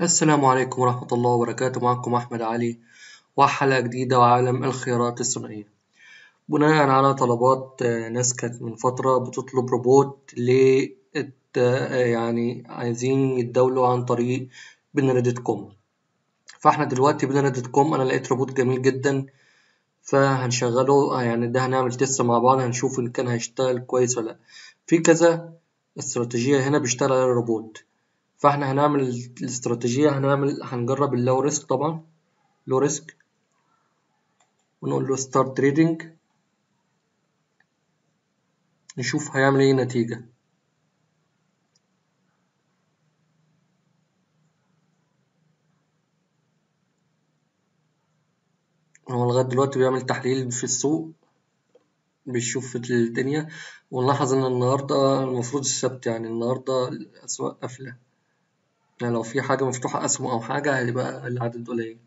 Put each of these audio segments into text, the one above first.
السلام عليكم ورحمة الله وبركاته. معكم أحمد علي وحلقة جديدة وعالم الخيارات الثنائية بناء على طلبات ناس كانت من فترة بتطلب روبوت ل يعني عايزين يتداولوا عن طريق binary dot com. فإحنا دلوقتي binary dot com. أنا لقيت روبوت جميل جدا فهنشغله يعني ده هنعمل test مع بعض هنشوف إن كان هيشتغل كويس ولا لأ. في كذا استراتيجية هنا بيشتغل على الروبوت. فاحنا هنعمل الاستراتيجية هنعمل هنجرب ال low risk طبعا low risk ونقول له start trading نشوف هيعمل إيه نتيجة هو لغاية دلوقتي بيعمل تحليل في السوق بيشوف الدنيا ونلاحظ إن النهاردة المفروض السبت يعني النهاردة الأسواق قافلة. يعني لو في حاجة مفتوحة أسهم أو حاجة هيبقى العدد قليل.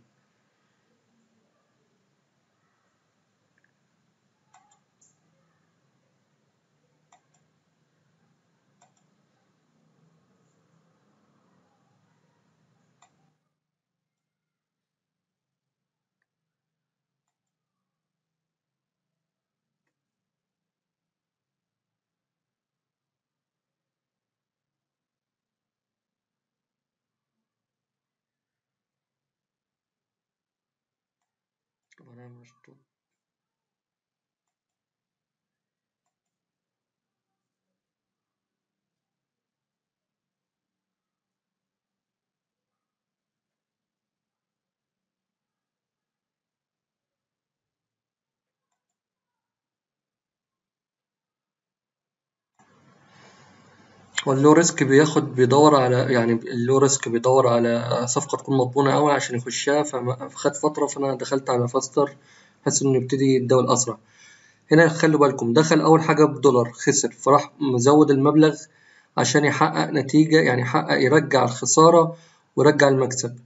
طب هنعمل وال low risk بياخد بيدور على يعني ال low risk بيدور على صفقة تكون مضمونة أوي عشان يخشها. فخد فترة فأنا دخلت على faster بحيث إنه يبتدي يتداول أسرع هنا خلوا بالكم دخل أول حاجة بدولار خسر فراح مزود المبلغ عشان يحقق نتيجة يعني يحقق يرجع الخسارة ويرجع المكسب.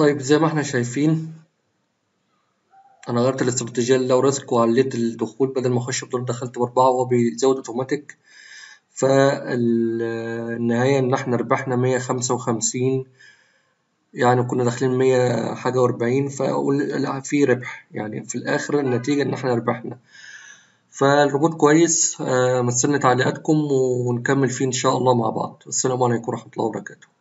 طيب زي ما إحنا شايفين أنا غيرت الاستراتيجية low risk وعليت الدخول بدل ما أخش بدولار دخلت بأربعة وهو بيزود أوتوماتيك. فالنهاية إن إحنا ربحنا مية خمسة وخمسين يعني كنا داخلين مية حاجة وأربعين فأقول في ربح. يعني في الآخر النتيجة إن إحنا ربحنا. فالروبوت كويس آه، مستني تعليقاتكم ونكمل فيه إن شاء الله مع بعض. السلام عليكم ورحمة الله وبركاته.